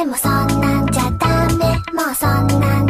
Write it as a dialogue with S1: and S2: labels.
S1: でもそんなんじゃダメ。もうそんなん